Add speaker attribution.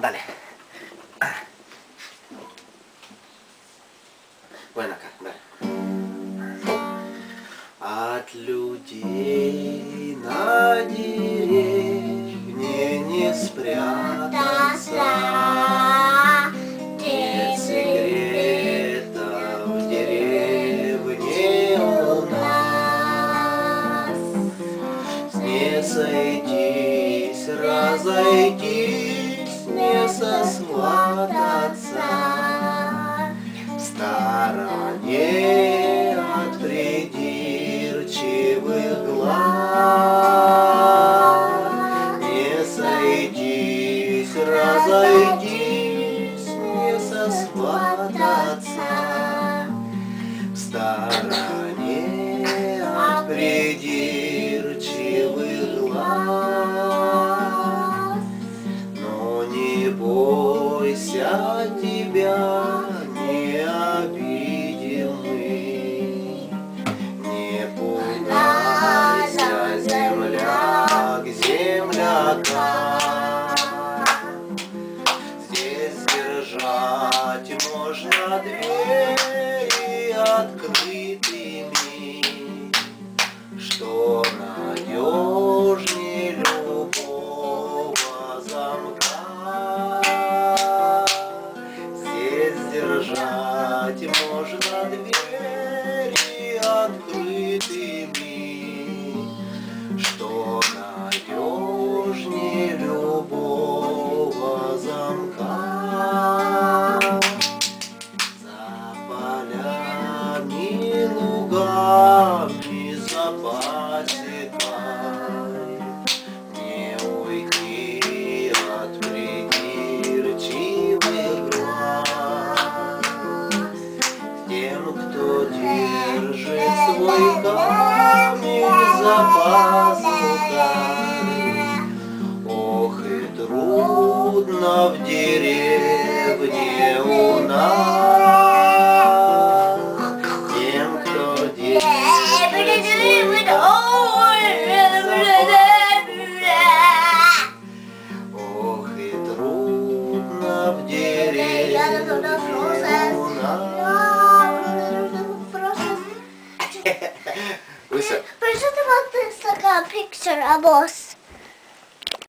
Speaker 1: Dale. Buena acá, dale. От людей на разойтись, не сосвататься. В стороне от придирчивых глаз. Не сойтись, разойтись, бойся тебя, не обидим мы. Не пугайся, земляк, земляка. Здесь держать можно двери открытыми, что надежнее любого замка. За полями, лугами, за пасекой Не уйти от придирчивых глаз Тем, кто держит свой камень за Ох и трудно в деревне у нас Лыся,
Speaker 2: Причем ты want